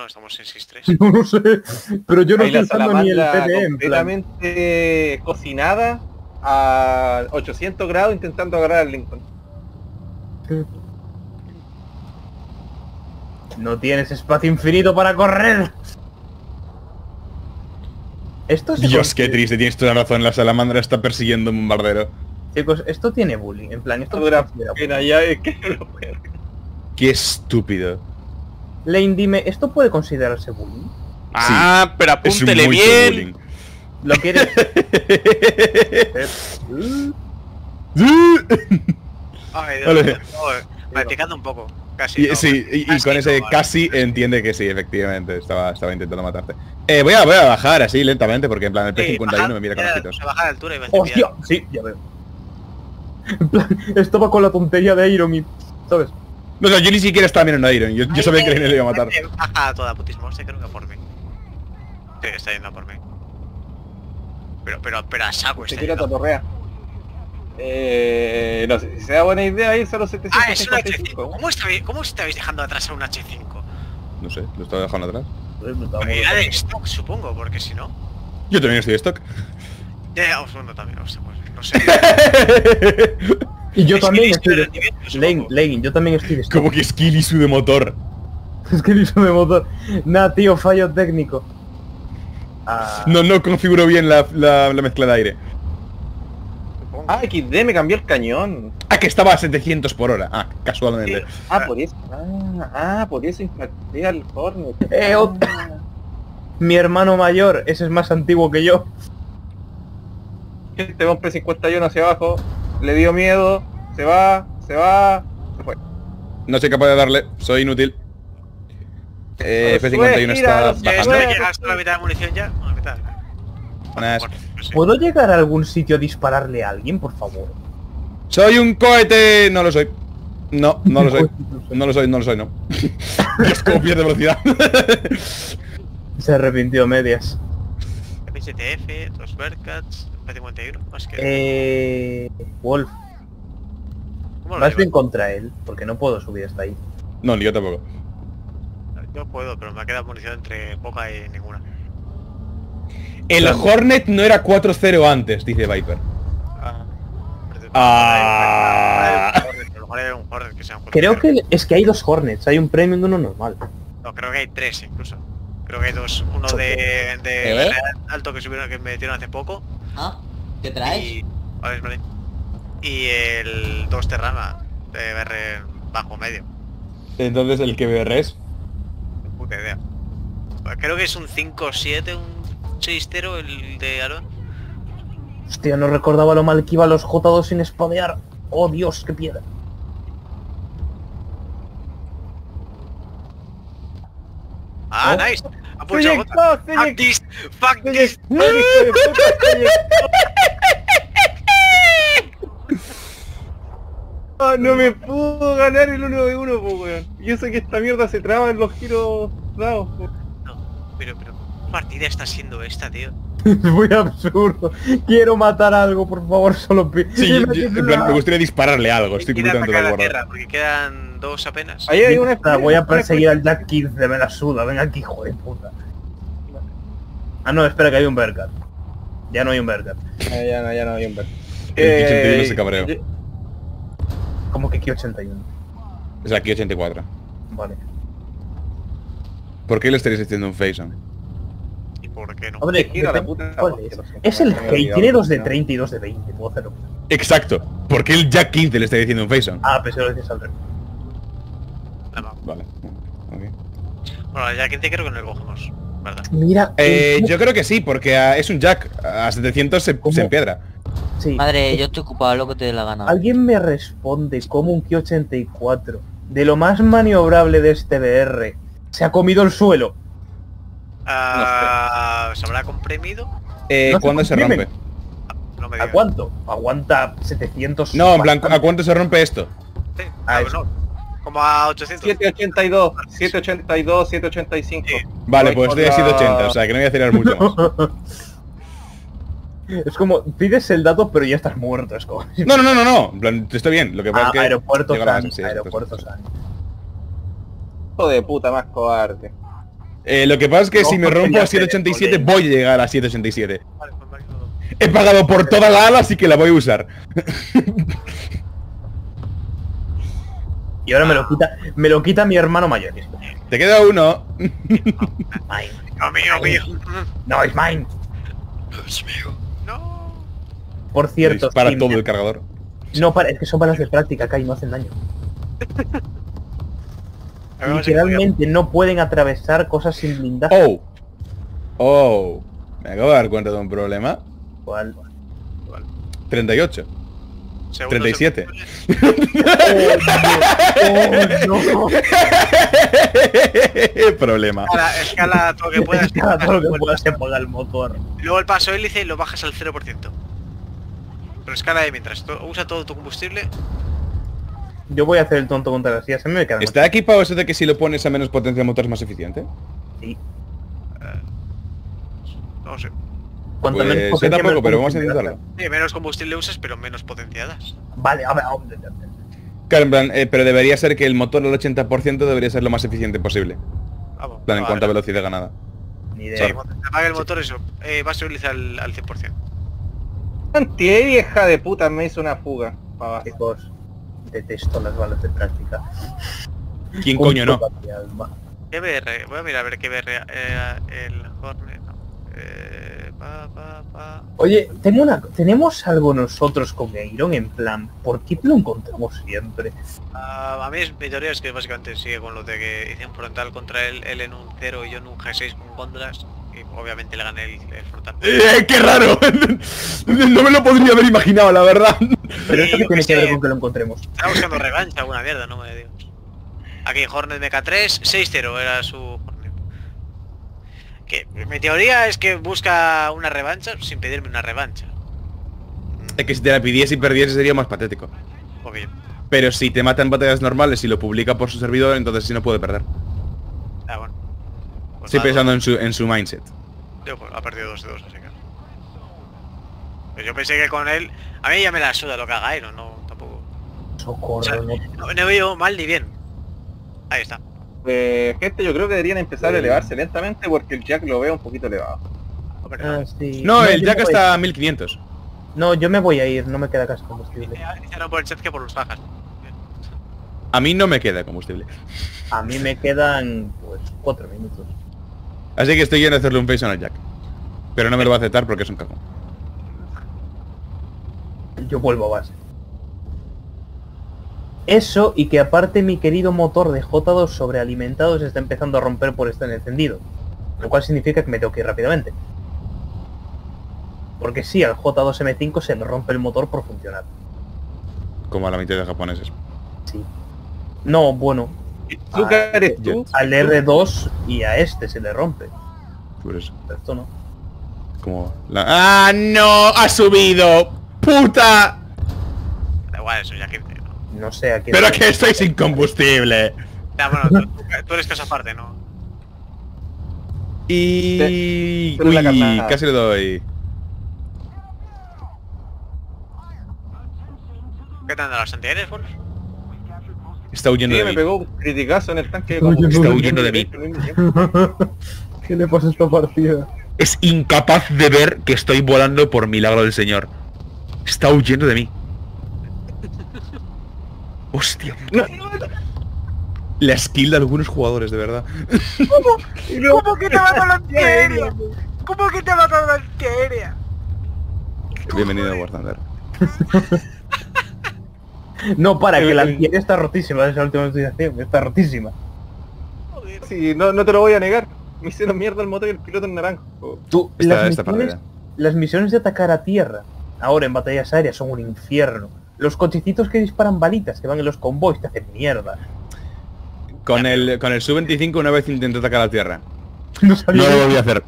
No, estamos en 6-3. No lo sé, pero yo no estoy usando ni el salamandra PDM. en plan. completamente cocinada a 800 grados intentando agarrar al Lincoln. No tienes espacio infinito para correr. Esto se Dios, qué considera- triste, tienes toda la razón, la salamandra está persiguiendo un bombardero. Chicos, esto tiene bullying. En plan, esto dura pena ya es que no lo puedo. Qué estúpido. Lane, dime, ¿esto puede considerarse bullying? Ah, pero apúntele bien. bullying. ¿Lo quieres? Ay, Dios, Vale. eh, practicando un poco. Casi. Y, no, sí, y, con ese no, vale. casi entiende que sí, efectivamente. Estaba, estaba intentando matarte. Eh, voy, a, voy a bajar así lentamente porque en plan el Sí, P51 baja- me mira con ojitos. se baja de altura y me hace ¡Hostia! Sí, ya veo. En plan, estaba con la tontería de Iron y... ¿Sabes? No, o sea, yo ni siquiera estaba mirando Iron. Yo, yo sabía que le iba a matar. Baja toda putismo, se creo que por mí. Sí, está yendo a por mí. Pero, pero, pero a saco Se yendo. tatorrea. Eh, no sé si sea buena idea irse a los Ah, es un H5. 755. ¿Cómo, estabais, ¿Cómo estabais dejando atrás a un H5? No sé, lo estaba dejando atrás. Era de stock, supongo, porque si no... Yo también estoy de stock. Ya, ya, segundo también, o sea, pues, no sé. Y yo Es que también estoy de Lane. Lane, yo también estoy de. Como que skill y su de motor. Es que hizo de motor. Nah, tío, fallo técnico. Ah, No, no configuró bien la, la, la mezcla de aire. Ah, XD me cambió el cañón. Ah, que estaba a 700 por hora. Ah, casualmente. Ah, por eso. Ah, ah, por eso impacté al Hornet. Eh, Ah. Mi hermano mayor, ese es más antiguo que yo. Este hombre 51 hacia abajo. Le dio miedo. Se va, se va. Se fue. No soy capaz de darle, soy inútil. Eh, Los P51 sube, está gíralos, Ya, bajando. la mitad de munición ya. Mitad. ¿Puedo llegar a algún sitio a dispararle a alguien, por favor? Soy un cohete. No lo soy. No, no lo soy. No lo soy, no lo soy, no. Dios, cómo pierde velocidad. Se arrepintió medias. F7F, dos Bearcats, P51, más que... Eh... Wolf, ¿Cómo lo más bien contra él, porque no puedo subir hasta ahí. No, ni yo tampoco. Yo puedo, pero me queda munición entre poca y ninguna. El Hornet no era 4-0 antes, dice Viper. Ah. Ah. Creo que es que hay dos Hornets, hay un premium y uno normal. No, creo que hay tres incluso. Creo que hay dos. Uno de, de ¿Eh, alto que subieron que me metieron hace poco. ¿Ah? ¿Qué traes? Y, vale. y el 2 Terrama de BR bajo medio. Entonces, ¿el que BR es? Puta idea. Creo que es un 5-7, un 6-0 el de Aaron. Hostia, no recordaba lo mal que iba los J2 sin spadear. Oh Dios, qué piedra. Ah, Oh. nice. J. Fuck this, fuck this. Ah, no me pudo ganar el 1 de 1, pues weón. Yo sé que esta mierda se traba en los giros dados. po. No, pero, pero, ¿qué partida está siendo esta, tío? Es muy absurdo. Quiero matar algo, por favor, solo Sí, yo- yo- en plan, me gustaría dispararle algo, estoy completamente de acuerdo. tierra, porque quedan dos apenas. Ahí hay una voy a perseguir al Jack 15, me la suda, venga aquí, hijo de puta. Ah, no, espera que hay un Berkat. Ya no hay un Berkat. Ah, ya no, ya no, bien ver. El 81 se cabreó. yo- ¿Cómo que aquí 81? Es aquí 84. Vale. ¿Por qué le estaréis haciendo un face on? ¿Y por qué no? Hombre, gira la puta, ¿cuál porque es? no sé, Es el hate, tiene que 2 de no. 30 y 2 de 20, puedo hacerlo. Exacto. ¿Por qué el Jack 15 le está diciendo un face on? Ah, pero lo dices al revés. Vale. ok. Bueno, ya 15 creo que no lo cogemos, ¿verdad? Mira, Eh, ¿cómo- yo creo que sí, porque ah, es un Jack. A 700 se, se empiedra. sí. Madre, yo estoy ocupado, lo que te dé la gana. Alguien me responde como un Q84 de lo más maniobrable de este BR se ha comido el suelo. Ah, ¿Se habrá comprimido? Eh, No ¿Cuándo se rompe? No me ¿A cuánto? Aguanta 700. No, en plan, ¿a cuánto se rompe esto? Sí, Ah, eso. no. Como a 800. 782, 782, 785. Sí. Vale, pues estoy a la- 780, o sea que no voy a acelerar mucho más. es como, pides el dato pero ya estás muerto, es como... No, no, no, no, no. Estoy bien. Lo que pasa Ah, es que... aeropuerto San, sí, aeropuerto San. Hijo de puta más cobarde. Eh, lo que pasa es que No, si me rompo a se 787 descolen. voy a llegar a 787. Vale, pues vale. He pagado por toda la ala, así que la voy a usar. Y ahora me lo quita, me lo quita mi hermano mayor. Es Te queda uno. Mine. No, mío, mío. No, es mine. No. Por cierto, Para sí, todo el cargador. no para, es que son balas de práctica acá y no hacen daño. Literalmente no pueden atravesar cosas sin blindaje. Oh. Oh. Me acabo de dar cuenta de un problema. ¿Cuál? 38. Segundo 37. Oh, no. problema. Escala, escala todo lo que puedas. Cada todo lo que pueda se apaga el motor. Luego el paso hélice lo bajas al 0%. Pero escala de mientras. to- usa todo tu combustible. Yo voy a hacer el tonto contra las sillas. Se me queda ¿Está equipado eso de que si lo pones a menos potencia el motor es más eficiente? Sí. No sé. Cuanto Pues menos potencia, tampoco, menos pero vamos a intentarlo. Sí, menos combustible usas, pero menos potenciadas. Vale, a ver, a ver, a ver. Claro, en plan, eh, pero debería ser que el motor al 80% debería ser lo más eficiente posible. Vamos. En plan, en vale. cuanto a velocidad ganada. Ni Sí, idea. cuando se apague el motor, eso. Eh, vas a utilizar al, al 100%. Antiaérea hija de puta me hizo una fuga. para abajo. Chicos, detesto las balas de práctica. ¿Quién coño no? ¿Qué BR? Voy a mirar a ver qué BR. Eh, el Hornet. No. Eh. Oye, tengo una, tenemos algo nosotros con Iron en plan, ¿por qué lo encontramos siempre? Ah, a mí es, mi teoría es que básicamente sigue con lo de que hice un frontal contra él, él en un 0 y yo en un G6 con contras. Y obviamente le gané el, el frontal. ¡Eh, qué raro! no me lo podría haber imaginado, la verdad. Pero esto que tiene que ver con que lo encontremos. Estaba buscando revancha, alguna mierda, no me digas. Aquí Hornet MK3, 6-0 era su. Que mi teoría es que busca una revancha sin pedirme una revancha. Es que si te la pidiese y perdiese sería más patético. Porque Pero si te mata en batallas normales y lo publica por su servidor, entonces sí no puede perder. Ah, bueno. Pues Estoy pensando en su, en su mindset. Yo, pues, ha perdido 2 de 2, así que. Pues yo pensé que con él. A mí ya me la suda lo que haga Iron, no, tampoco. Socorro, O sea, no. No, no veo mal ni bien. Ahí está. Eh, gente, yo creo que deberían empezar a elevarse lentamente porque el jack lo veo un poquito elevado. Ah, no. sí. No, el Jack está a 1500. No, yo me voy a ir, no me queda casi combustible. No por el que por los bajas. A mí no me queda combustible. A mí me quedan, pues, cuatro minutos. Así que estoy yendo a hacerle un face on al Jack. Pero no me lo va a aceptar porque es un cagón. Yo vuelvo a base. Eso y que aparte mi querido motor de J2 sobrealimentado se está empezando a romper por estar encendido. Lo cual significa que me tengo que ir rápidamente. Porque sí, al J2M5 se le rompe el motor por funcionar. Como a la mitad de japoneses. Sí. No, bueno, Azúcar eres tú. al R2 y a este se le rompe. Por eso. Pero esto no. Como la... ¡Ah, no! ¡Ha subido! ¡Puta! Da igual eso, ya que. No. Sé a qué... ¡Pero que estoy sin combustible! Ya, bueno, tú, eres caso aparte, ¿no? Y... Uy, casi le doy. ¿Qué te han dado las antiaéreas, Wolf? Está huyendo Sí, de me mí. pegó un criticazo en el tanque. Está huyendo Está huyendo de mí. ¿Qué le pasa a esta partida? Es incapaz de ver que estoy volando por milagro del señor. Está huyendo de mí. Hostia. No. La skill de algunos jugadores, de verdad. ¿Cómo que te ha matado la antiaérea? ¿Cómo que te ha matado la antiaérea? Bienvenido a War Thunder. No, para, que la antiaérea está rotísima, esa última notificación, está rotísima. Joder. Sí, no, no te lo voy a negar. Me hicieron mierda el motor y el piloto en naranjo. Tú, Esta, las, esta misiones, partida. las misiones de atacar a tierra, ahora en batallas aéreas, son un infierno. Los cochecitos que disparan balitas, que van en los convoys, te hacen mierda. Con el, con el Sub-25 una vez intenté atacar la Tierra. No, lo volví a hacer.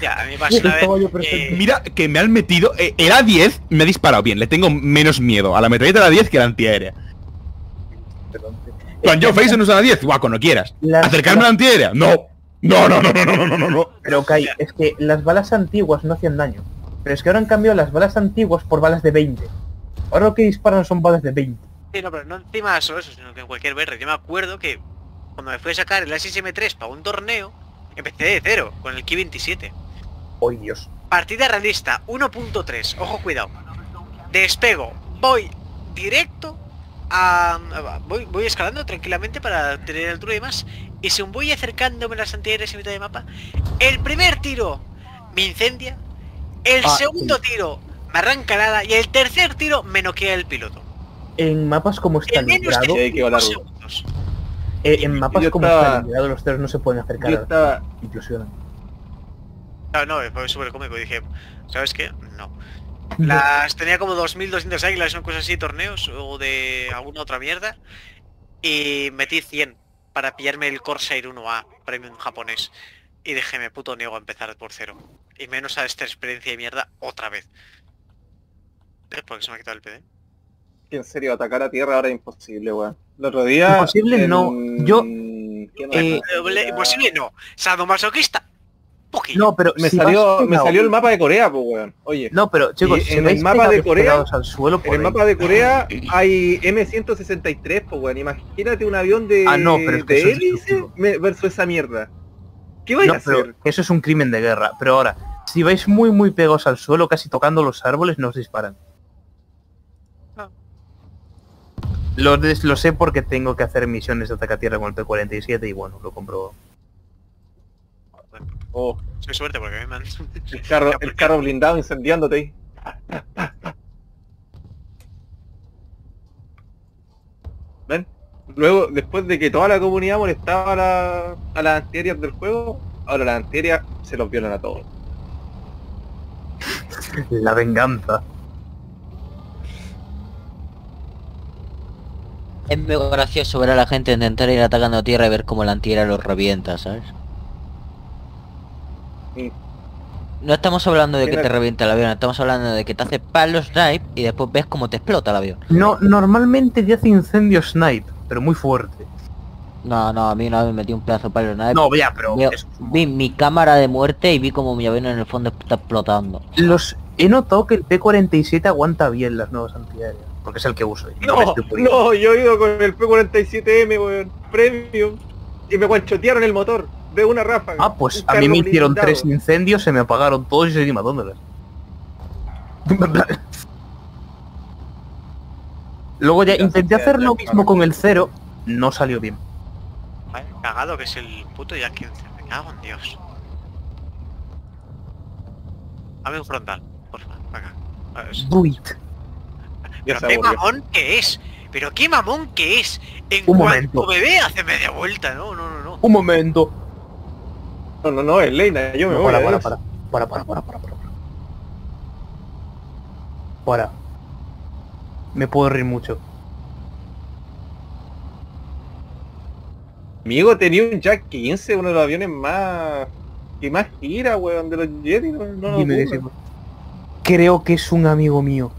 ya, me pasó una vez, eh, mira que me han metido... Eh, Era 10, me ha disparado bien. Le tengo menos miedo a la metralleta de la 10 que a la antiaérea. Con Joe Face no usa la 10, guaco, no quieras. ¿Acercarme balas... a la antiaérea? No. No, no, no, no, no, no, no, no. Pero Kai, es que las balas antiguas no hacían daño. Pero es que ahora han cambiado las balas antiguas por balas de 20. Ahora lo que disparan son balas de 20. Sí, no, pero no encima solo eso, sino que en cualquier BR. Yo me acuerdo que cuando me fui a sacar el SSM3 para un torneo, empecé de cero, con el Ki 27. ¡Oh, Dios! Partida realista, 1.3, ojo cuidado. Despego, voy directo a... Voy, voy escalando tranquilamente para tener altura y demás. Y según voy acercándome a las antiaéreas en mitad de mapa, el primer tiro me incendia, el Ah, segundo tiro me arranca nada y el tercer tiro me noquea el piloto. En mapas como En volar. cinco segundos. eh, en mapas Yo como estaba- Stalingrado los ceros no se pueden acercar Yo estaba... implosionan. Ah, no, fue súper cómico. Dije, ¿sabes qué? No. Las tenía como 2200 águilas, una cosa así, torneos o de alguna otra mierda. Y metí 100 para pillarme el Corsair 1A premium japonés. Y dije, me puto niego a empezar por cero. Y menos a esta experiencia de mierda otra vez. ¿Ves por qué se me ha quitado el PD? en serio, atacar a tierra ahora es imposible, weón. El otro día... Imposible, no. Yo-. Eh, Imposible no. Sadomasoquista. Poquillo. No, pero me si salió, me salió el mapa de Corea, pues, weón. Oye, No, pero chicos, si en el mapa de Corea- al suelo en el ahí. mapa de Corea hay M163, pues, weón. Imagínate un avión de, Ah, no, pero es que de es hélice me- versus esa mierda. ¿Qué vais No, a hacer? pero eso es un crimen de guerra. Pero ahora, si vais muy muy pegados al suelo, casi tocando los árboles, no os disparan. Ah. Lo, lo sé porque tengo que hacer misiones de ataque a tierra con el P-47 y bueno, lo compro. Oh, Soy suerte porque a mí me han... el carro, el carro blindado incendiándote ahí. ¿Ven? Luego, después de que toda la comunidad molestaba a, la- a las antiaéreas del juego, ahora las antiaéreas se los violan a todos. La venganza. Es muy gracioso ver a la gente intentar ir atacando tierra y ver cómo la antiaérea los revienta, ¿sabes? No estamos hablando de que te revienta el avión, estamos hablando de que te hace palo snipe y después ves cómo te explota el avión. No, normalmente te hace incendio snipe, pero muy fuerte. No, no, a mí una vez me metí un pedazo de palo snipe. No, ya, pero es un- vi mi cámara de muerte y vi como mi avión en el fondo está explotando. los he notado que el P-47 aguanta bien las nuevas antiaéreas, porque es el que uso. y No, estoy poniendo. no, yo he ido con el P47M, weón, premium, y me guanchotearon el motor de una ráfaga. Ah, pues a mí me hicieron blindado. tres incendios, se me apagaron todos y seguí matándolas. Luego ya intenté hacer lo mismo con el cero, no salió bien. Vale, cagado que es el puto ya 15. Me cago en Dios. Dame un frontal, por favor, acá. A ver, Do it. Pero qué mamón que es. Pero qué mamón que es. En Un cuanto momento. me ve hace media vuelta. No, no, no, no. Un momento. No, no, no, es Leina, yo me No, voy. para, para, para, para, para, para, para, para. Para. Me puedo reír mucho. Amigo, tenía un Jack 15, uno de los aviones más... que más gira, weón, de los Jedi, no, no lo Dime. Creo que es un amigo mío.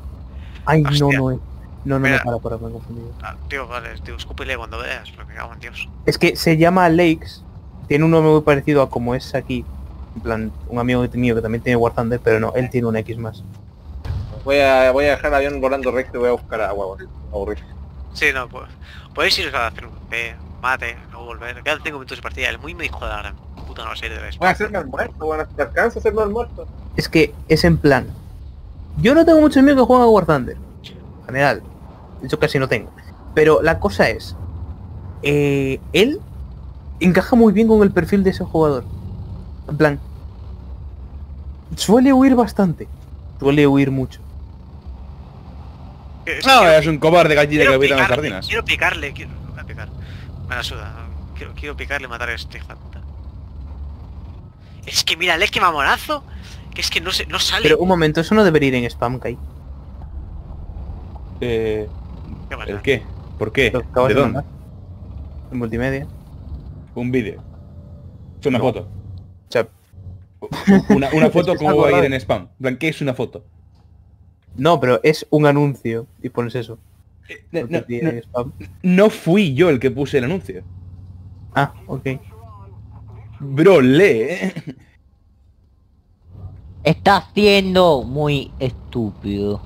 Ay, no, Hostia. no es. No, no, no, Mira. para, para, me he confundido. Tío, vale, tío, escúpele cuando veas, porque cago en Dios. Es que se llama Lakes. Tiene un nombre muy parecido a como es aquí. En plan, un amigo mío que también tiene War Thunder, pero no, él tiene un X más. Voy a, voy a dejar el avión volando recto y voy a buscar agua, weón. Aburrido. Sí, no, pues. Podéis ir a hacer un P, mate, luego volver. Quedan 5 minutos de partida. El muy me dijo de la gran puta no va a ser de vez. Voy a hacerme almuerzo, weón, te alcanzo a hacerme almuerzo. Es que es en plan. Yo no tengo muchos amigos que juegan a War Thunder. En general. De hecho casi no tengo. Pero la cosa es. eh, él encaja muy bien con el perfil de ese jugador. En plan. Suele huir bastante. Suele huir mucho. Que No, quiero- es un cobarde gallina que habita en las sardinas. Quiero picarle, quiero voy a picar. Me la suda. Quiero, quiero picarle y matar a este puta. Es que que mamonazo. Que es que no se, no sale. Pero un momento, eso no debería ir en spam, Kai. Eh, ¿Qué pasa? ¿El qué? ¿Por qué? ¿De de dónde? En multimedia. Un vídeo. Es una No. foto. O sea, Una, una foto como va a ir en spam. ¿qué es una foto? no, pero es un anuncio. Y pones eso. No, porque no, no fui yo el que puse el anuncio. Ah, ok. Bro, lee, ¿eh? Está siendo muy estúpido.